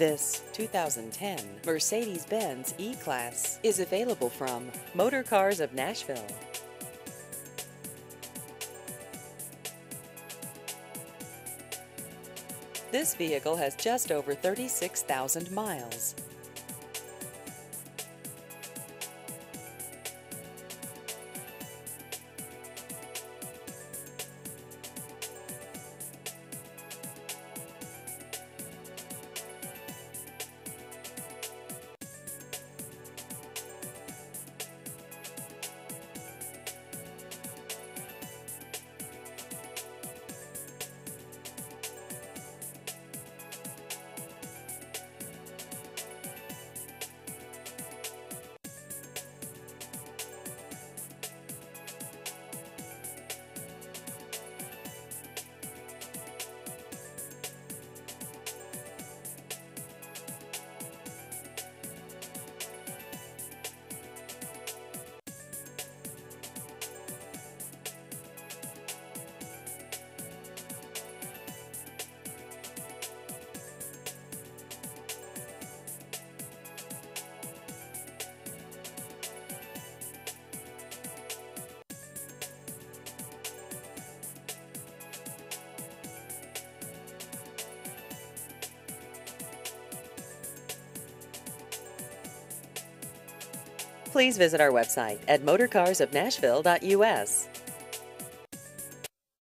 This 2010 Mercedes-Benz E-Class is available from Motor Cars of Nashville. This vehicle has just over 36,000 miles. Please visit our website at motorcarsofnashville.us.